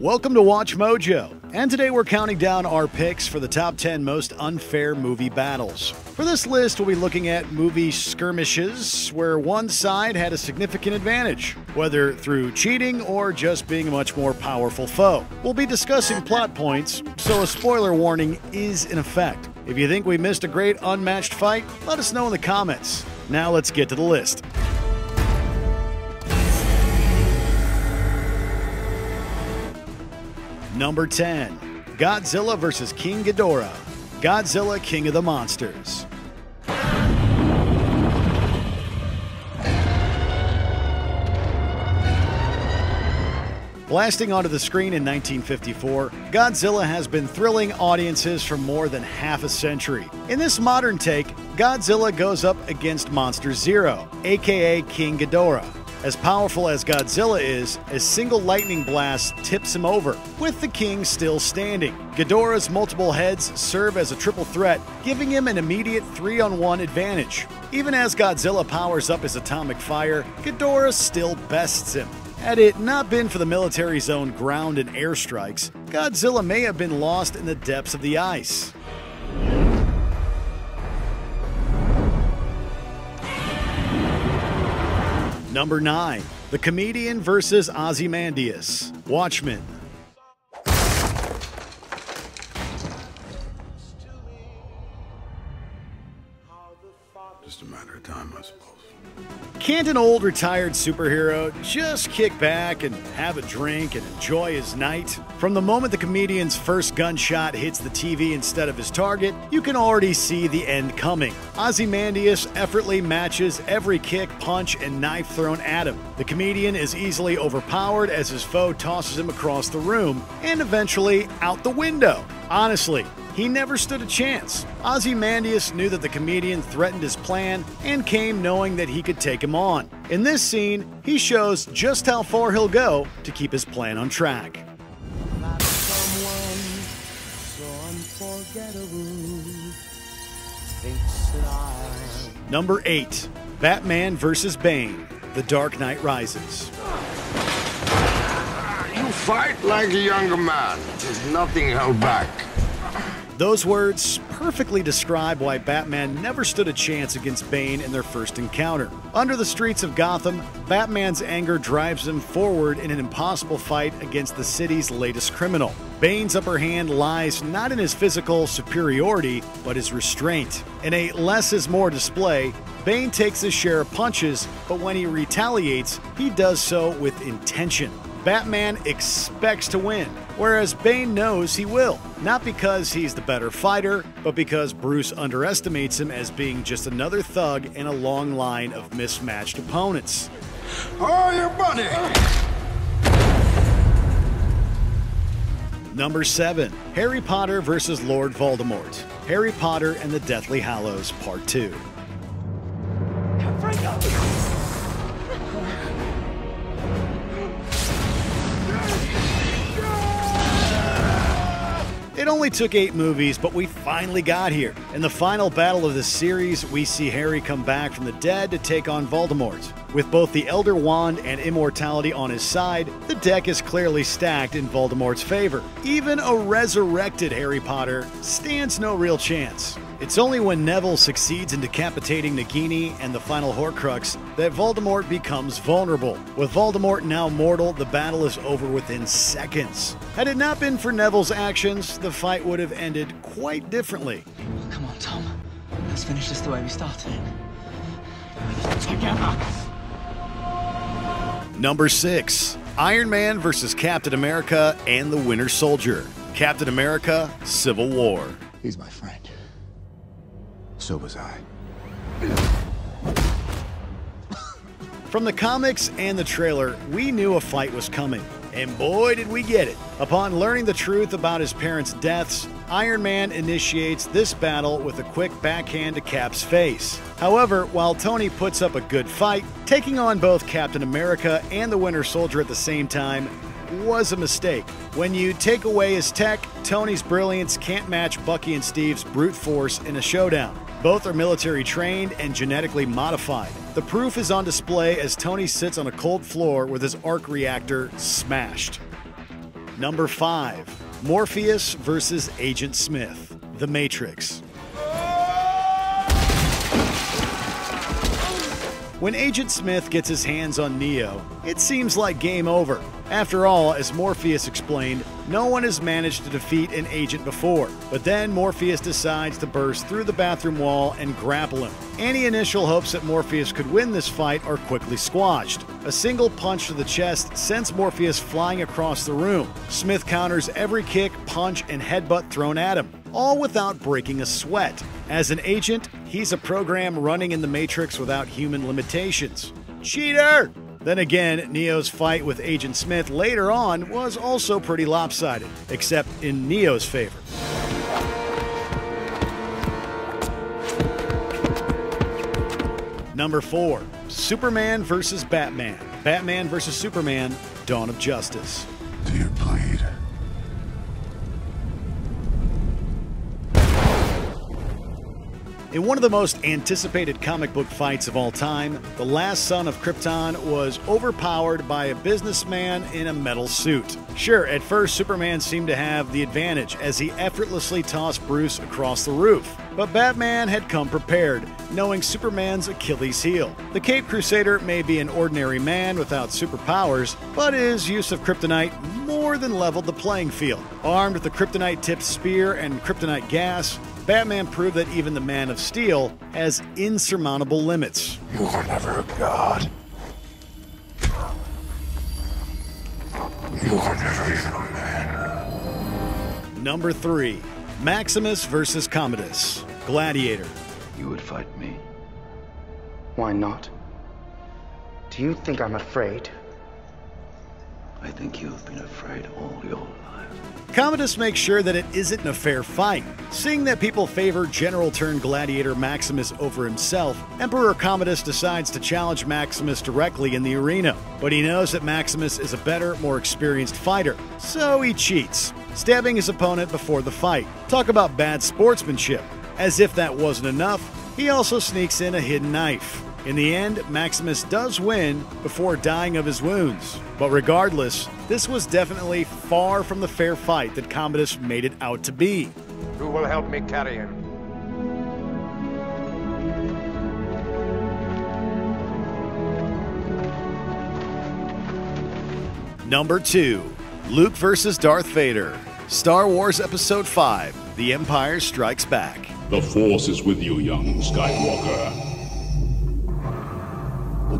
Welcome to WatchMojo, and today we're counting down our picks for the top 10 most unfair movie battles. For this list, we'll be looking at movie skirmishes where one side had a significant advantage, whether through cheating or just being a much more powerful foe. We'll be discussing plot points, so a spoiler warning is in effect. If you think we missed a great unmatched fight, let us know in the comments. Now let's get to the list. Number 10 Godzilla vs. King Ghidorah. Godzilla King of the Monsters. Blasting onto the screen in 1954, Godzilla has been thrilling audiences for more than half a century. In this modern take, Godzilla goes up against Monster Zero, aka King Ghidorah. As powerful as Godzilla is, a single lightning blast tips him over, with the king still standing. Ghidorah's multiple heads serve as a triple threat, giving him an immediate 3 on 1 advantage. Even as Godzilla powers up his atomic fire, Ghidorah still bests him. Had it not been for the military's own ground and air strikes, Godzilla may have been lost in the depths of the ice. Number 9. The Comedian vs. Ozymandias. Watchmen. Can't an old retired superhero just kick back and have a drink and enjoy his night? From the moment the comedian's first gunshot hits the TV instead of his target, you can already see the end coming. Ozymandias effortlessly matches every kick, punch, and knife thrown at him. The comedian is easily overpowered as his foe tosses him across the room and eventually out the window. Honestly, he never stood a chance. Ozymandias knew that the comedian threatened his plan and came knowing that he could take him on. In this scene, he shows just how far he'll go to keep his plan on track. Number 8 Batman vs. Bane The Dark Knight Rises. You fight like a younger man. There's nothing held back. Those words perfectly describe why Batman never stood a chance against Bane in their first encounter. Under the streets of Gotham, Batman's anger drives him forward in an impossible fight against the city's latest criminal. Bane's upper hand lies not in his physical superiority, but his restraint. In a less is more display, Bane takes his share of punches, but when he retaliates, he does so with intention. Batman expects to win, whereas Bane knows he will. Not because he's the better fighter, but because Bruce underestimates him as being just another thug in a long line of mismatched opponents. Oh, your buddy! Number 7 Harry Potter vs. Lord Voldemort. Harry Potter and the Deathly Hallows Part 2. It only took eight movies, but we finally got here. In the final battle of the series, we see Harry come back from the dead to take on Voldemort. With both the Elder Wand and immortality on his side, the deck is clearly stacked in Voldemort's favor. Even a resurrected Harry Potter stands no real chance. It's only when Neville succeeds in decapitating Nagini and the final Horcrux that Voldemort becomes vulnerable. With Voldemort now mortal, the battle is over within seconds. Had it not been for Neville's actions, the fight would have ended quite differently. Come on, Tom. Let's finish this the way we started Let's kick it. Together. Number 6 Iron Man vs. Captain America and the Winter Soldier. Captain America Civil War. He's my friend. So was I. From the comics and the trailer, we knew a fight was coming. And boy, did we get it. Upon learning the truth about his parents' deaths, Iron Man initiates this battle with a quick backhand to Cap's face. However, while Tony puts up a good fight, taking on both Captain America and the Winter Soldier at the same time was a mistake. When you take away his tech, Tony's brilliance can't match Bucky and Steve's brute force in a showdown. Both are military trained and genetically modified. The proof is on display as Tony sits on a cold floor with his arc reactor smashed. Number 5. Morpheus versus Agent Smith. The Matrix. When Agent Smith gets his hands on Neo, it seems like game over. After all, as Morpheus explained, no one has managed to defeat an agent before. But then Morpheus decides to burst through the bathroom wall and grapple him. Any initial hopes that Morpheus could win this fight are quickly squashed. A single punch to the chest sends Morpheus flying across the room. Smith counters every kick, punch, and headbutt thrown at him, all without breaking a sweat. As an agent, he's a program running in the Matrix without human limitations. Cheater! Then again, Neo's fight with Agent Smith later on was also pretty lopsided, except in Neo's favor. Number 4 Superman vs. Batman. Batman vs. Superman Dawn of Justice. In one of the most anticipated comic book fights of all time, the last son of Krypton was overpowered by a businessman in a metal suit. Sure, at first Superman seemed to have the advantage as he effortlessly tossed Bruce across the roof. But Batman had come prepared, knowing Superman's Achilles heel. The Cape Crusader may be an ordinary man without superpowers, but his use of kryptonite more than leveled the playing field. Armed with the kryptonite tipped spear and kryptonite gas, Batman proved that even the Man of Steel has insurmountable limits. You were never a god. You were never even a man. Number 3 Maximus vs. Commodus. Gladiator. You would fight me. Why not? Do you think I'm afraid? I think you've been afraid all your life. Commodus makes sure that it isn't a fair fight. Seeing that people favor general turned gladiator Maximus over himself, Emperor Commodus decides to challenge Maximus directly in the arena. But he knows that Maximus is a better, more experienced fighter, so he cheats, stabbing his opponent before the fight. Talk about bad sportsmanship. As if that wasn't enough, he also sneaks in a hidden knife. In the end, Maximus does win before dying of his wounds. But regardless, this was definitely far from the fair fight that Commodus made it out to be. Who will help me carry him? Number 2 Luke vs. Darth Vader. Star Wars Episode 5 The Empire Strikes Back. The Force is with you, young Skywalker.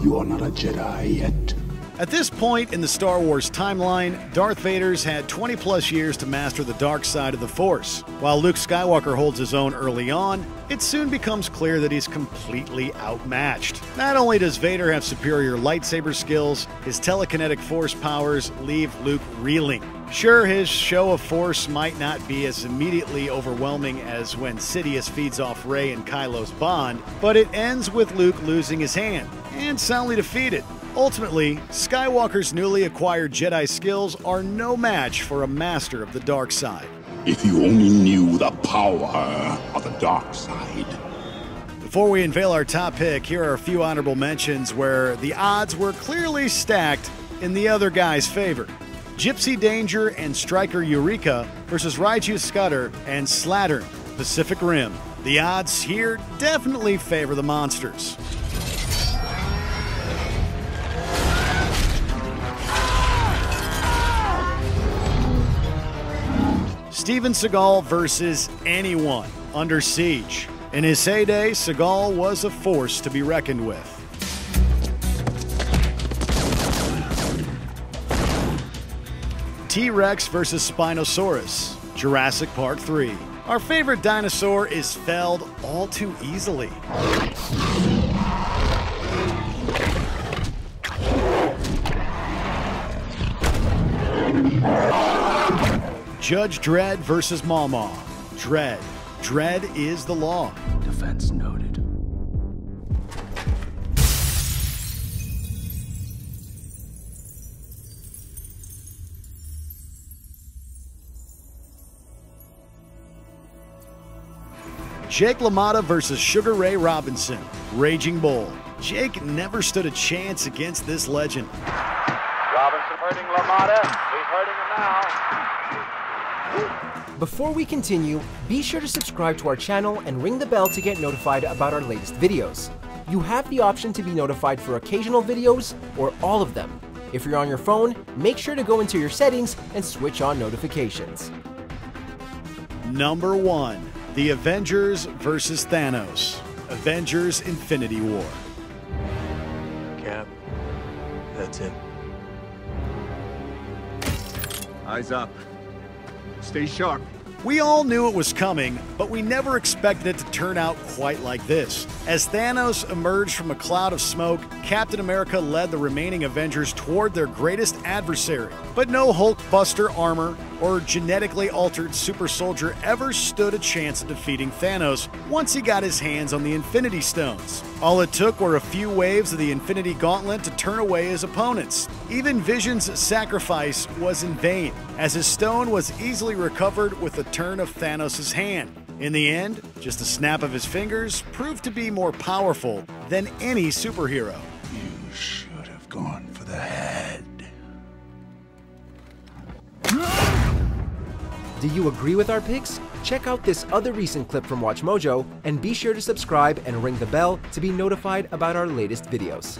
You are not a Jedi yet. At this point in the Star Wars timeline, Darth Vader's had 20 plus years to master the dark side of the Force. While Luke Skywalker holds his own early on, it soon becomes clear that he's completely outmatched. Not only does Vader have superior lightsaber skills, his telekinetic force powers leave Luke reeling. Sure, his show of force might not be as immediately overwhelming as when Sidious feeds off Rey and Kylo's bond, but it ends with Luke losing his hand and soundly defeated. Ultimately, Skywalker's newly acquired Jedi skills are no match for a master of the dark side. If you only knew the power of the dark side. Before we unveil our top pick, here are a few honorable mentions where the odds were clearly stacked in the other guy's favor. Gipsy Danger and Striker Eureka versus Raiju Scunner and Slattern, Pacific Rim. The odds here definitely favor the monsters. Steven Seagal versus anyone under siege. In his heyday, Seagal was a force to be reckoned with. T Rex versus Spinosaurus, Jurassic Park 3. Our favorite dinosaur is felled all too easily. Judge Dredd versus Ma-Ma. Dredd. Dredd is the law. Defense noted. Jake LaMotta versus Sugar Ray Robinson. Raging Bull. Jake never stood a chance against this legend. Robinson hurting LaMotta. He's hurting him now. Before we continue, be sure to subscribe to our channel and ring the bell to get notified about our latest videos. You have the option to be notified for occasional videos or all of them. If you're on your phone, make sure to go into your settings and switch on notifications. Number 1. The Avengers vs. Thanos. Avengers Infinity War. Cap, that's it. Eyes up. Stay sharp. We all knew it was coming, but we never expected it to turn out quite like this. As Thanos emerged from a cloud of smoke, Captain America led the remaining Avengers toward their greatest adversary. But no Hulkbuster armor or genetically altered super soldier ever stood a chance of defeating Thanos once he got his hands on the Infinity Stones. All it took were a few waves of the Infinity Gauntlet to turn away his opponents. Even Vision's sacrifice was in vain, as his stone was easily recovered with the turn of Thanos' hand. In the end, just a snap of his fingers proved to be more powerful than any superhero. You should have gone Do you agree with our picks? Check out this other recent clip from WatchMojo and be sure to subscribe and ring the bell to be notified about our latest videos.